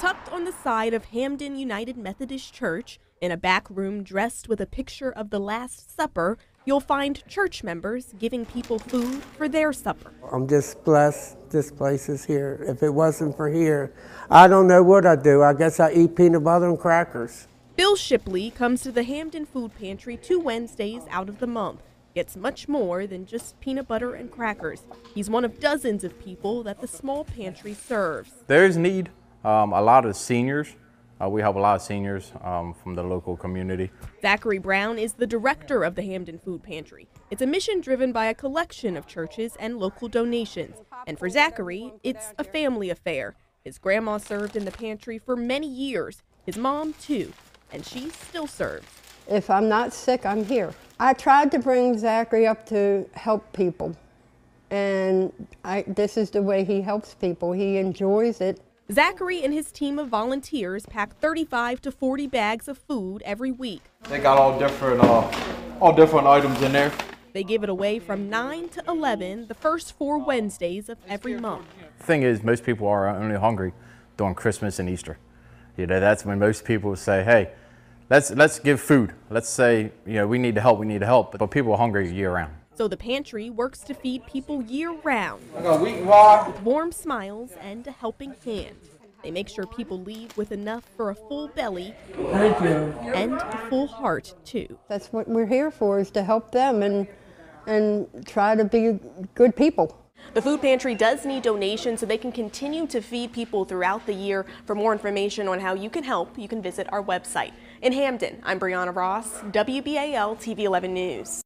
Tucked on the side of Hampden United Methodist Church, in a back room dressed with a picture of the Last Supper, you'll find church members giving people food for their supper. I'm just blessed this place is here. If it wasn't for here, I don't know what I'd do. I guess I eat peanut butter and crackers. Bill Shipley comes to the Hampden Food Pantry two Wednesdays out of the month. Gets much more than just peanut butter and crackers. He's one of dozens of people that the small pantry serves. There is need. Um, a lot of seniors. Uh, we have a lot of seniors um, from the local community. Zachary Brown is the director of the Hampden Food Pantry. It's a mission driven by a collection of churches and local donations. And for Zachary, it's a family affair. His grandma served in the pantry for many years, his mom too, and she still serves. If I'm not sick, I'm here. I tried to bring Zachary up to help people, and I, this is the way he helps people. He enjoys it. Zachary and his team of volunteers pack 35 to 40 bags of food every week. They got all different, uh, all different items in there. They give it away from 9 to 11 the first four Wednesdays of every month. The thing is, most people are only hungry during Christmas and Easter. You know, that's when most people say, "Hey, let's let's give food. Let's say, you know, we need to help. We need to help." But people are hungry year round. So the pantry works to feed people year round I got wheat and with warm smiles and a helping hand. They make sure people leave with enough for a full belly and a full heart, too. That's what we're here for, is to help them and, and try to be good people. The food pantry does need donations so they can continue to feed people throughout the year. For more information on how you can help, you can visit our website. In Hampden, I'm Brianna Ross, WBAL TV 11 News.